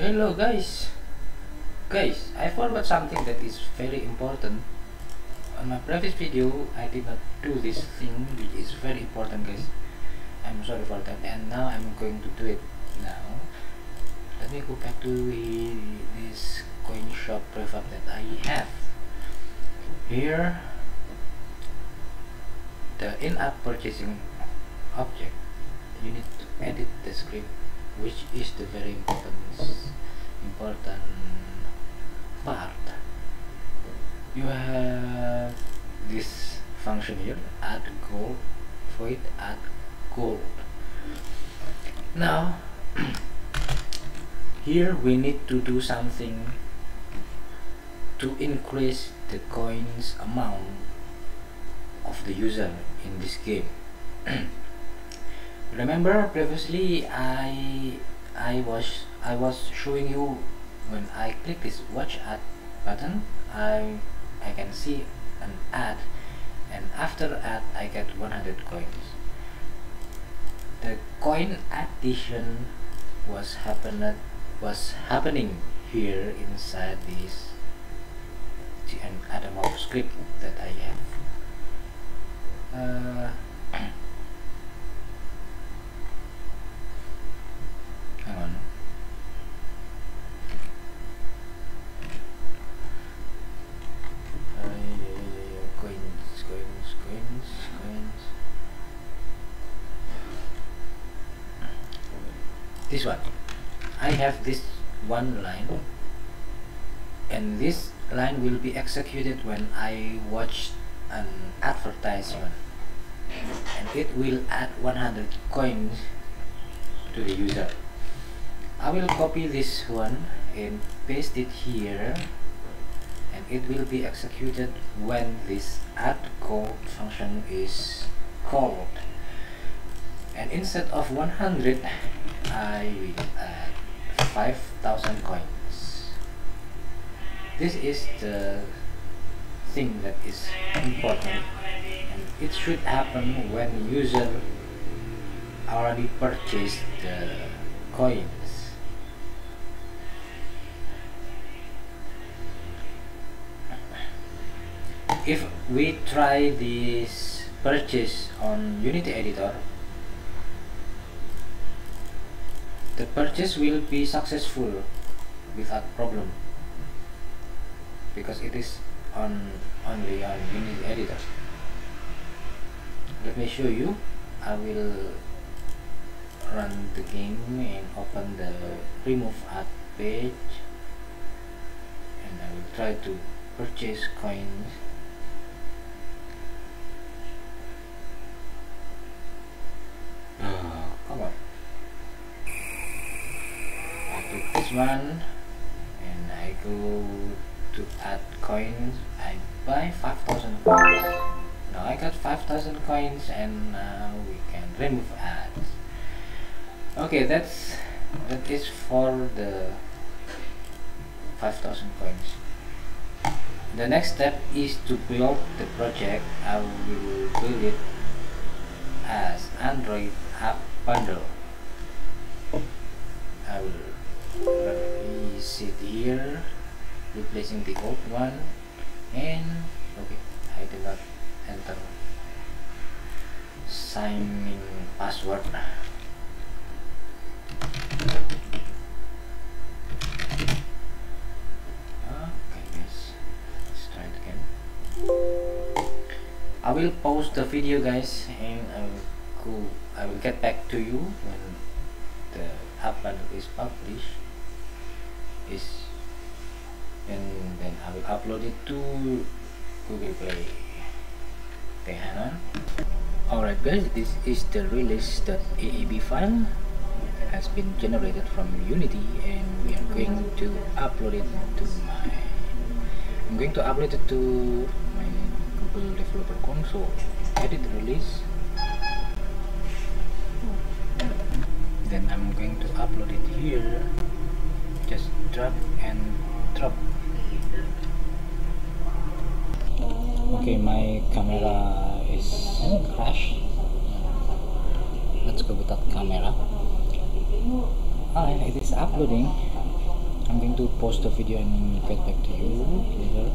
Hello guys. Guys, I forgot something that is very important. On my previous video, I did not do this thing which is very important guys. I'm sorry for that. And now I'm going to do it now. Let me go back to this coin shop prefab that I have. Here The in-app purchasing object. You need to edit the script which is the very important important part. You have this function here add gold void add gold. Now here we need to do something to increase the coins amount of the user in this game remember previously I I was I was showing you when I click this watch ad button I I can see an ad and after ad I get 100 coins. The coin addition was happened was happening here inside this and Adam script that I have. Uh, this one. I have this one line and this line will be executed when I watch an advertisement. And it will add 100 coins to the user. I will copy this one and paste it here and it will be executed when this add gold function is called. And instead of 100 I will add uh, 5000 coins. This is the thing that is important. And it should happen when user already purchased the coins. If we try this purchase on Unity editor the purchase will be successful without problem because it is on only on Unity editor. Let me show you. I will run the game and open the remove ad page and I will try to purchase coins one and I go to add coins I buy 5000 coins. Now I got 5000 coins and now we can remove ads. Okay that's that is for the 5000 coins. The next step is to build the project. I will build it as Android app bundle sit here replacing the old one and okay I did not enter. Signing password. Okay guys let's try it again. I will pause the video guys and I will go I will get back to you when app is published is and then I will upload it to Google Play. Hang alright guys this is the release.aab file has been generated from Unity and we are going to upload it to my I'm going to upload it to my Google Developer Console. Edit release then I'm going to upload it here. Just drag and drop. Okay my camera is crashed. Let's go without camera. Alright it is uploading. I'm going to post the video and get back to you later.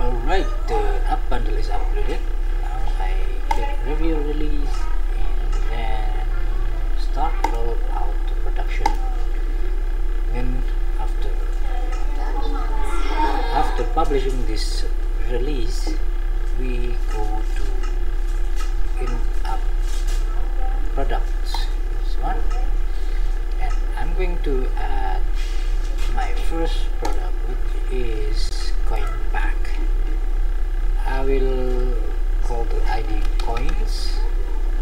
Alright the app bundle is uploaded. Now I click review release and then start roll out to production. Then after after publishing this release we go to in-app products. This one. And I'm going to add my first product which is coin pack I will call the ID coins.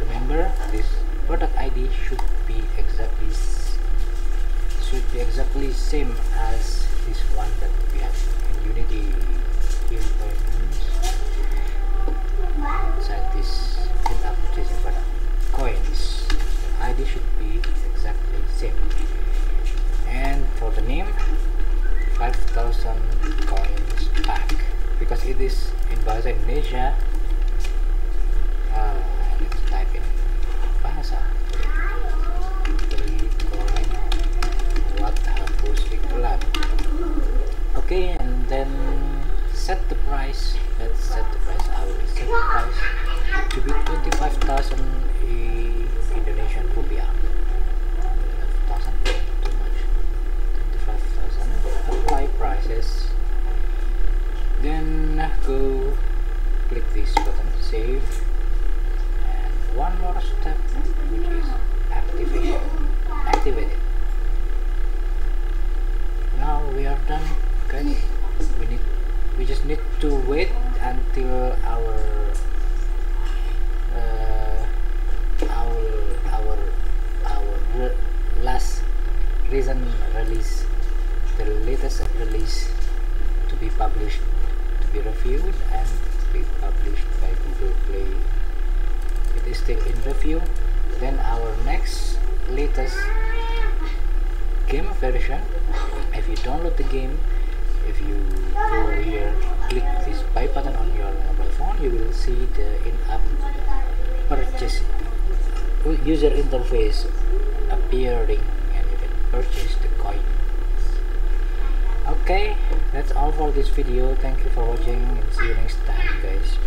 Remember this product ID should be exactly exactly same as this one that we have in Unity inside this in-app purchasing product coins the ID should be exactly same. And for the name 5000 coins pack because it is in Bahasa Indonesia uh, let's type in Bahasa beli koin buat hapus iklan okay and then set the price let's set the price I will set the price to be 25,000 Indonesian rupiah 25,000 too much 25,000 apply prices then go click this button save and step which is activation now we are done guys. We need we just need to wait until our uh, our our our re last recent release the latest release to be published to be reviewed and be published by Google Play it is still in review then our next latest game version if you download the game if you go here click this buy button on your mobile phone you will see the in-app purchase user interface appearing and you can purchase the coin. Okay that's all for this video. Thank you for watching and see you next time guys. Bye